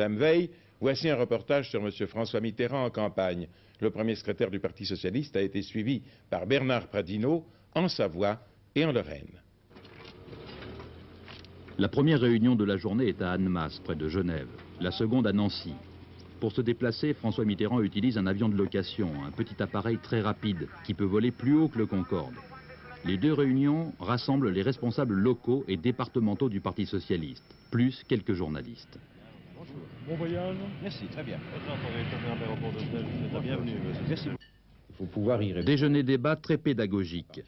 Madame Veil, voici un reportage sur M. François Mitterrand en campagne. Le premier secrétaire du Parti socialiste a été suivi par Bernard Pradino en Savoie et en Lorraine. La première réunion de la journée est à Annemasse, près de Genève. La seconde à Nancy. Pour se déplacer, François Mitterrand utilise un avion de location, un petit appareil très rapide qui peut voler plus haut que le Concorde. Les deux réunions rassemblent les responsables locaux et départementaux du Parti socialiste, plus quelques journalistes. Bon voyage. Merci, très bien. Bienvenue. Merci. Il faut pouvoir y répondre. Déjeuner débat très pédagogique.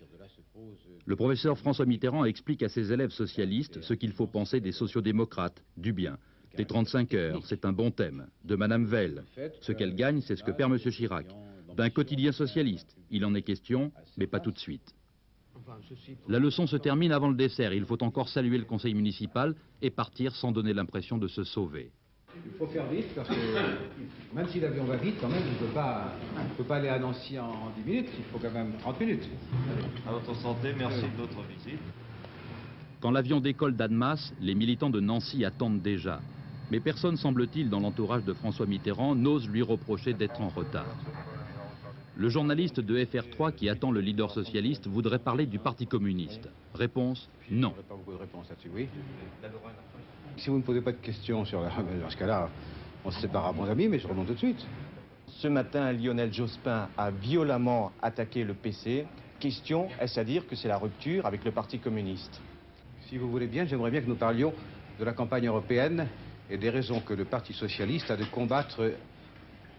Le professeur François Mitterrand explique à ses élèves socialistes ce qu'il faut penser des sociodémocrates, du bien. Des 35 heures, c'est un bon thème. De Madame Veil, ce qu'elle gagne, c'est ce que perd Monsieur Chirac. D'un quotidien socialiste, il en est question, mais pas tout de suite. La leçon se termine avant le dessert. Il faut encore saluer le conseil municipal et partir sans donner l'impression de se sauver. Il faut faire vite parce que même si l'avion va vite, quand même, je ne peux pas, pas aller à Nancy en 10 minutes, il faut quand même 30 minutes. À votre santé, merci de votre visite. Quand l'avion décolle d'Annemasse, les militants de Nancy attendent déjà. Mais personne, semble-t-il, dans l'entourage de François Mitterrand n'ose lui reprocher d'être en retard. Le journaliste de FR3 qui attend le leader socialiste voudrait parler du Parti communiste. Réponse non. Pas beaucoup de réponses là-dessus, oui. Si vous ne posez pas de questions sur la... Dans ce cas-là, on se sépare à bons amis, mais je remonte tout de suite. Ce matin, Lionel Jospin a violemment attaqué le PC. Question, est-ce à dire que c'est la rupture avec le Parti communiste? Si vous voulez bien, j'aimerais bien que nous parlions de la campagne européenne et des raisons que le Parti socialiste a de combattre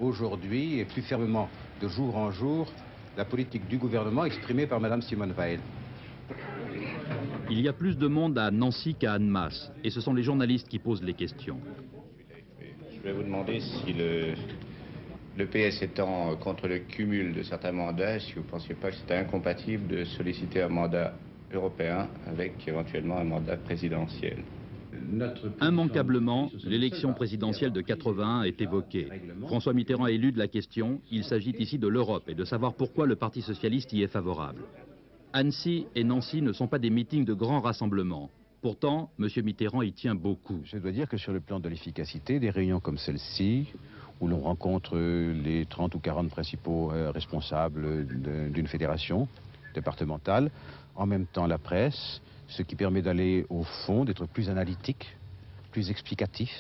aujourd'hui et plus fermement de jour en jour la politique du gouvernement exprimée par Mme Simone Veil. Il y a plus de monde à Nancy qu'à Annemasse, et ce sont les journalistes qui posent les questions. Je vais vous demander si le, le PS étant contre le cumul de certains mandats, si vous ne pensiez pas que c'était incompatible de solliciter un mandat européen avec éventuellement un mandat présidentiel. Immanquablement, l'élection présidentielle de article 81 est évoquée. François Mitterrand est élu de la question. Il s'agit ici de l'Europe et de savoir pourquoi le Parti socialiste y est favorable. Annecy et Nancy ne sont pas des meetings de grands rassemblements. Pourtant, M. Mitterrand y tient beaucoup. Je dois dire que sur le plan de l'efficacité, des réunions comme celle-ci, où l'on rencontre les 30 ou 40 principaux euh, responsables d'une fédération départementale, en même temps la presse, ce qui permet d'aller au fond, d'être plus analytique, plus explicatif,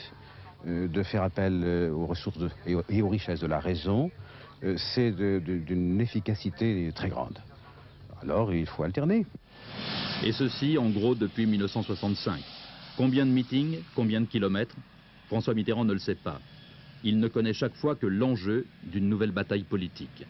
euh, de faire appel euh, aux ressources et, aux, richesses de la raison, euh, c'est d'une efficacité très grande. Alors il faut alterner. Et ceci, en gros, depuis 1965. Combien de meetings Combien de kilomètres? François Mitterrand ne le sait pas. Il ne connaît chaque fois que l'enjeu d'une nouvelle bataille politique.